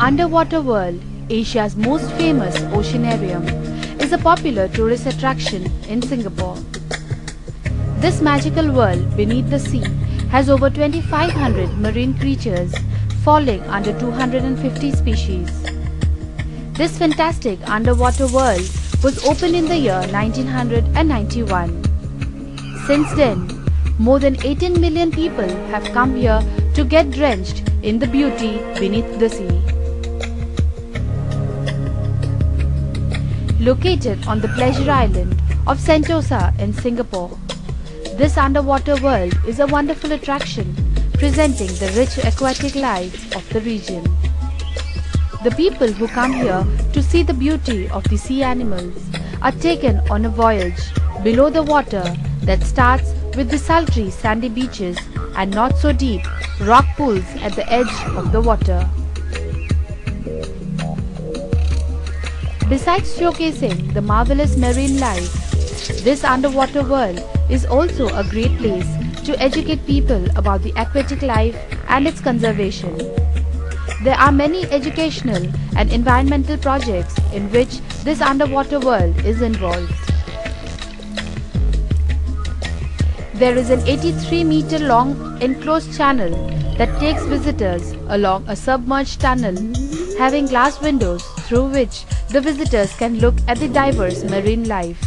Underwater World, Asia's most famous oceanarium, is a popular tourist attraction in Singapore. This magical world beneath the sea has over 2500 marine creatures falling under 250 species. This fantastic underwater world was opened in the year 1991. Since then, more than 18 million people have come here to get drenched in the beauty beneath the sea. Located on the pleasure island of Sentosa in Singapore, this underwater world is a wonderful attraction presenting the rich aquatic life of the region. The people who come here see the beauty of the sea animals are taken on a voyage below the water that starts with the sultry sandy beaches and not so deep rock pools at the edge of the water. Besides showcasing the marvelous marine life, this underwater world is also a great place to educate people about the aquatic life and its conservation. There are many educational and environmental projects in which this underwater world is involved. There is an 83 meter long enclosed channel that takes visitors along a submerged tunnel having glass windows through which the visitors can look at the diverse marine life.